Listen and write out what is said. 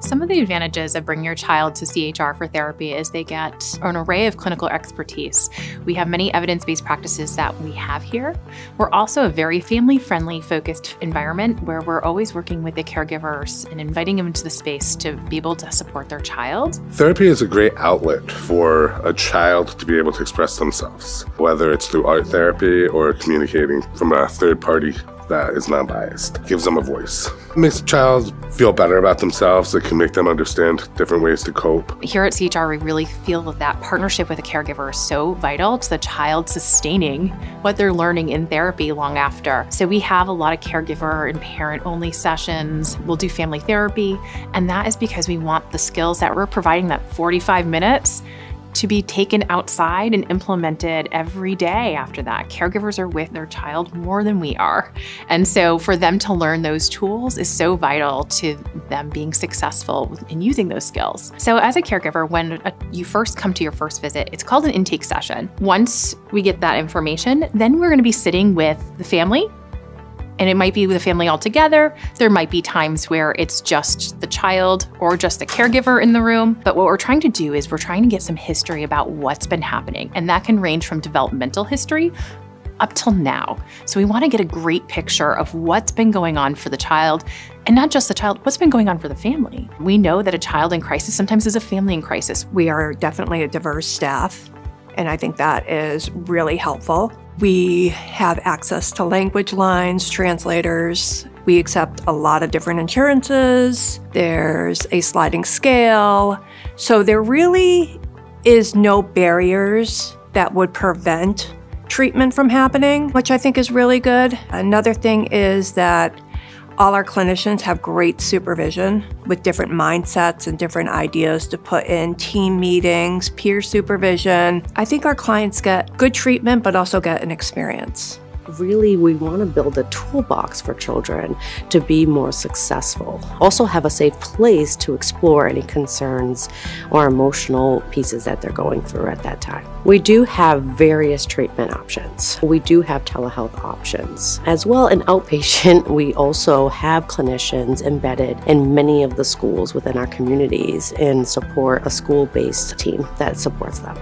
Some of the advantages of bringing your child to CHR for therapy is they get an array of clinical expertise. We have many evidence based practices that we have here. We're also a very family friendly focused environment where we're always working with the caregivers and inviting them into the space to be able to support their child. Therapy is a great outlet for a child to be able to express themselves, whether it's through art therapy or communicating from a third party that is non biased, gives them a voice. Makes the child feel better about themselves. It can make them understand different ways to cope. Here at CHR, we really feel that that partnership with a caregiver is so vital to the child sustaining what they're learning in therapy long after. So we have a lot of caregiver and parent only sessions. We'll do family therapy, and that is because we want the skills that we're providing that 45 minutes to be taken outside and implemented every day after that. Caregivers are with their child more than we are. And so for them to learn those tools is so vital to them being successful in using those skills. So as a caregiver, when you first come to your first visit, it's called an intake session. Once we get that information, then we're going to be sitting with the family and it might be with a family all together. There might be times where it's just the child or just the caregiver in the room. But what we're trying to do is we're trying to get some history about what's been happening. And that can range from developmental history up till now. So we want to get a great picture of what's been going on for the child and not just the child, what's been going on for the family. We know that a child in crisis sometimes is a family in crisis. We are definitely a diverse staff, and I think that is really helpful. We have access to language lines, translators. We accept a lot of different insurances. There's a sliding scale. So there really is no barriers that would prevent treatment from happening, which I think is really good. Another thing is that all our clinicians have great supervision with different mindsets and different ideas to put in team meetings, peer supervision. I think our clients get good treatment, but also get an experience really we want to build a toolbox for children to be more successful. Also have a safe place to explore any concerns or emotional pieces that they're going through at that time. We do have various treatment options. We do have telehealth options. As well in outpatient, we also have clinicians embedded in many of the schools within our communities and support a school-based team that supports them.